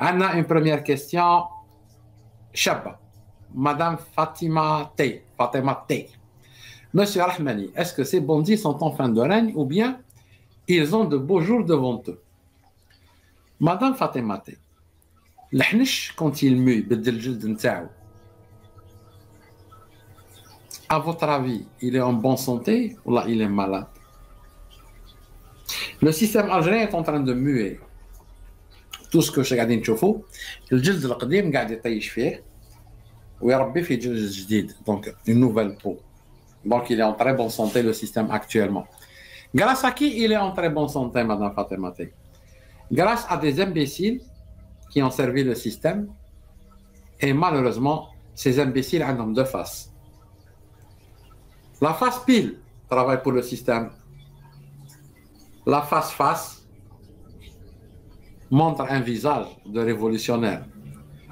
On a une première question. Chaba. Madame Fatima T. Fatima T. Monsieur Rahmani, est-ce que ces bandits sont en fin de règne ou bien ils ont de beaux jours devant eux Madame Fatima T. الحنش quand il mue بدل الجلد نتاعو à votre avis il est en bonne santé ou là il est malade le système algérien est en train de muer tout ce que je قاعدين تشوفوا الجلد القديم قاعد يطيش فيه ويربي في جلد جديد donc une nouvelle peau donc il est en très bonne santé le système actuellement grâce à qui il est en très bonne santé madame Fatima grâce à des imbéciles qui ont servi le système. Et malheureusement, ces imbéciles ont deux faces. La face pile travaille pour le système. La face face montre un visage de révolutionnaire.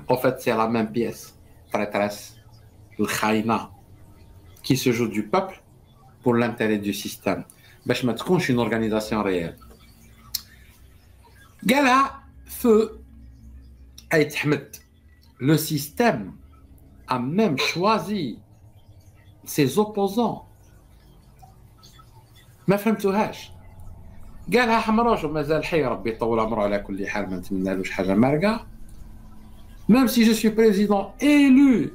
En fait, c'est la même pièce, traîtresse, le khaïna, qui se joue du peuple pour l'intérêt du système. باش ما تكونش une organisation réelle. قالها feu le système a même choisi ses opposants ما فهمتوهاش قالها حمراش ومازال حي ربي يطول عمره على كل حال ما نتمنالوش حاجه مارقه même si je suis président élu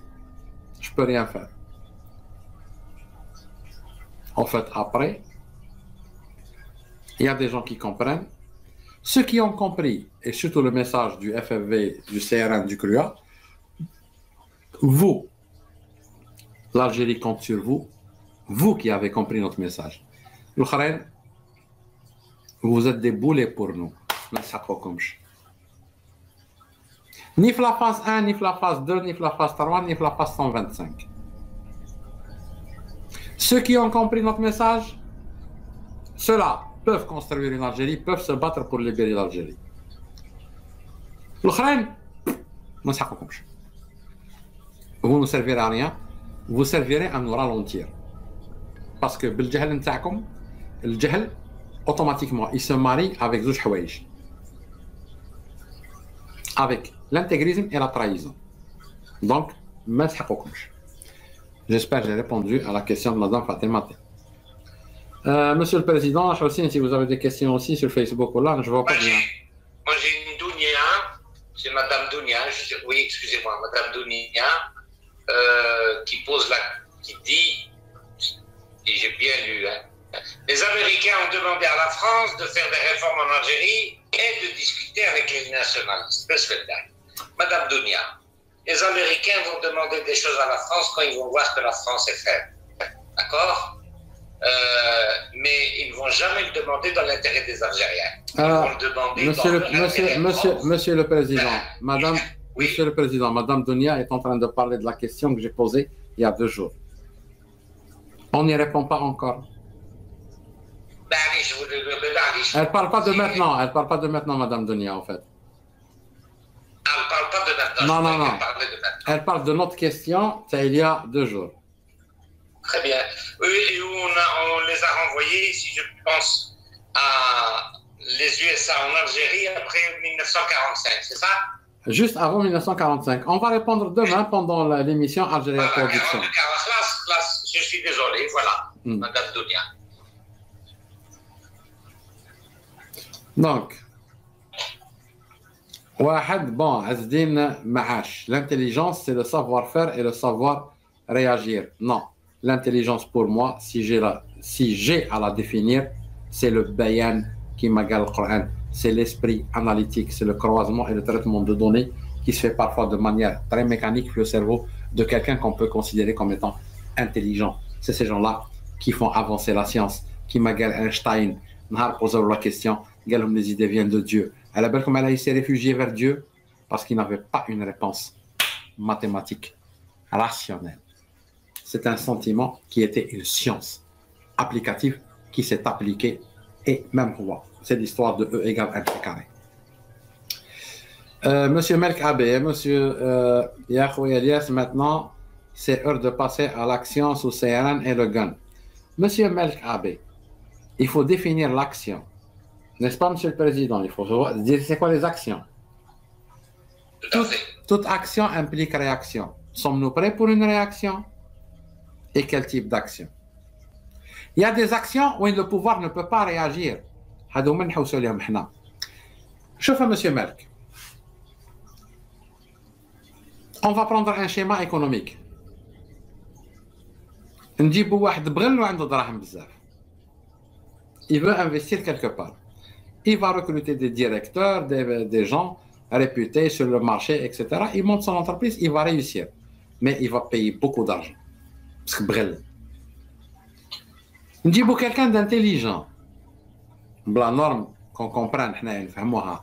je peux rien faire en fait après il y a des gens qui comprennent ceux qui ont compris, et surtout le message du FFV, du CRN, du CRUA, vous, l'Algérie compte sur vous, vous qui avez compris notre message. vous êtes des boulets pour nous. Ni la phase 1, ni la phase 2, ni la phase 3, ni la phase 125. Ceux qui ont compris notre message, ceux-là, peuvent construire une Algérie, peuvent se battre pour libérer l'Algérie. l'Ukraine, vous ne servirez à rien, vous servirez à nous ralentir. Parce que le automatiquement, il se marie avec Zouj Avec l'intégrisme et la trahison. Donc, J'espère que j'ai répondu à la question de Madame Fatima. Euh, Monsieur le Président, aussi, si vous avez des questions aussi sur Facebook ou là, je ne vois pas bien. Moi, j'ai une Dounia, c'est Madame Dounia, oui, excusez-moi, Madame Dounia, euh, qui pose la, qui dit, et j'ai bien lu, hein, les Américains ont demandé à la France de faire des réformes en Algérie et de discuter avec les nationalistes. Madame Dounia, les Américains vont demander des choses à la France quand ils vont voir que la France est faible. D'accord? Euh, mais ils ne vont jamais le demander dans l'intérêt des Algériens. Ils ah, vont le demander monsieur, dans le, monsieur, monsieur, monsieur, le Président, Madame, Monsieur le Président, Madame Donia est en train de parler de la question que j'ai posée il y a deux jours. On n'y répond pas encore. Ben, elle ne parle pas de maintenant, elle parle pas de maintenant, Madame Donia, en fait. Elle ne parle pas de maintenant. Non, non, non. Elle parle de notre question, c'est il y a deux jours. Très bien. Oui, et où on, a, on, les a renvoyés, si je pense, à les USA en Algérie après 1945, c'est ça? Juste avant 1945. On va répondre demain pendant l'émission Algérie voilà, Production. Je suis désolé, voilà, hmm. Madame Bon, l'intelligence, c'est le savoir-faire et le savoir réagir. Non, L'intelligence pour moi, si j'ai à la définir, c'est le bayan qui m'agale le Coran. C'est l'esprit analytique, c'est le croisement et le traitement de données qui se fait parfois de manière très mécanique le cerveau de quelqu'un qu'on peut considérer comme étant intelligent. C'est ces gens-là qui font avancer la science, qui m'agale Einstein. Nahar posé la question, les idées viennent de Dieu. Elle a belle comme elle s'est réfugiée vers Dieu parce qu'il n'avait pas une réponse mathématique, rationnelle c'est un sentiment qui était une science applicative qui s'est appliquée et même voir. C'est l'histoire de E égale MC carré. Euh, monsieur Melk Abbé, Monsieur euh, Elias, maintenant, c'est heure de passer à l'action sous CRN et le gun. Monsieur Melk Abbé, il faut définir l'action. N'est-ce pas, Monsieur le Président Il faut dire c'est quoi les actions? toute, action implique réaction. Sommes-nous prêts pour une réaction? Et quel type d'action? Il y a des actions où le pouvoir ne peut pas réagir. Je monsieur Merck. On va prendre un schéma économique. Il veut investir quelque part Il va recruter des directeurs, des gens réputé sur le marché, etc. Il monte son entreprise, il va réussir. Mais il va payer beaucoup d'argent. Parce que brûle. dit pour quelqu'un d'intelligent. La norme qu'on comprenne,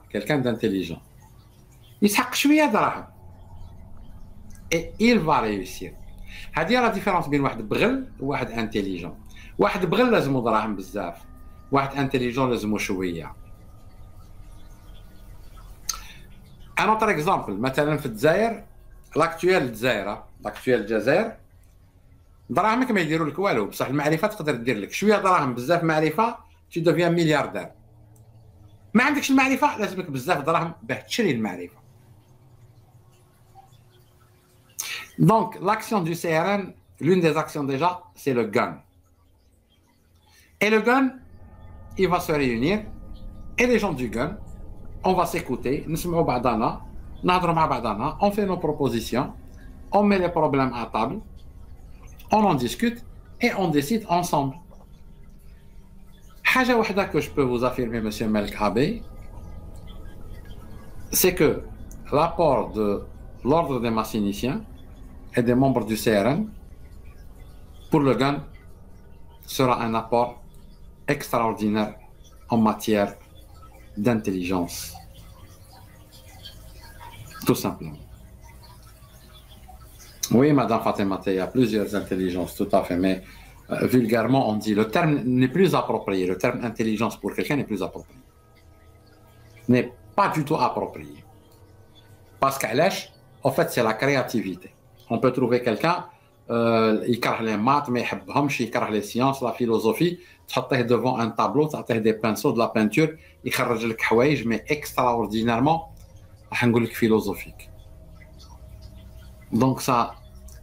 quelqu'un d'intelligent. Il شويه دراهم et il va réussir هذه la différence بين واحد بغل وواحد انتيليجون واحد بغل لازمو دراهم بزاف واحد انتيليجون لازمو شويه ان اوتر اكزامبل مثلا في الجزائر لاكتويال الجزائر لاكتويال الجزائر. دراهمك ما يديروا لك والو. بصح المعرفة تقدر دير لك. شوية دراهم بزاف معرفة تي دوفيان ملياردير ما عندكش المعرفة لازمك بزاف دراهم باه تشري المعرفة. Donc, l'action du CRN, l'une des actions déjà, c'est le gun. Et le gun, il va se et les gens du gun, on va s'écouter, on fait nos propositions, on met les problèmes à table, on en discute et on décide ensemble. chose que je peux vous affirmer, monsieur Melkhabé, c'est que l'apport de l'ordre des massiniciens et des membres du CRN pour le GAN sera un apport extraordinaire en matière d'intelligence. Tout simplement. Oui, Madame Fatima, il y a plusieurs intelligences, tout à fait, mais euh, vulgairement, on dit le terme n'est plus approprié. Le terme intelligence pour quelqu'un n'est plus approprié. N'est pas du tout approprié. Parce qu'Alèche, en fait, c'est la créativité. On peut trouver quelqu'un, euh, il carre les maths, mais il carre les sciences, la philosophie, تحطيه devant un tableau تعطيه des pinceaux de la peinture يخرج لك حوايج mais extraordinairement راح نقول لك philosophique donc ça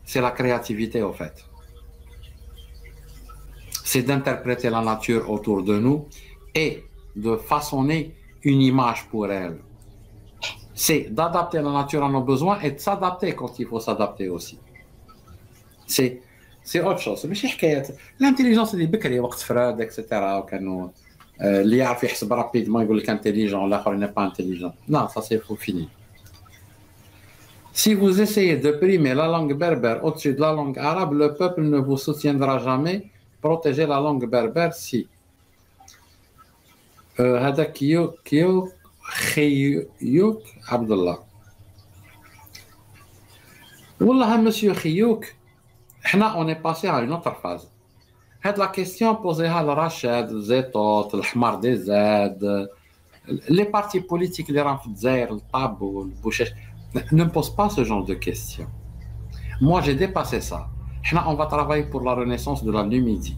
c'est la créativité au fait c'est d'interpréter la nature autour de nous et de façonner une image pour elle c'est d'adapter la nature à nos besoins et de s'adapter quand il faut s'adapter aussi c'est سي اوت شوز ماشي حكايه الانتيليجونس اللي بكري وقت فراد اكسيتيرا وكانوا اللي يعرف يحسب رابيد ما يقول لك انتيليجون الاخر ني با انتيليجون لا سا سي فو فيني Si vous essayez de primer la langue berbère au-dessus de la langue arabe, le peuple ne vous soutiendra jamais. Protégez la langue berbère si. هذا كيو كيو خيوك عبد الله والله مسيو خيوك on est passé à une autre phase. La question posée à Rachid, Zetot, le Hmar des Z, les partis politiques, les Ramfzer, le Tabou, le Boucher, ne posent pas ce genre de questions. Moi, j'ai dépassé ça. On va travailler pour la renaissance de la Numidie.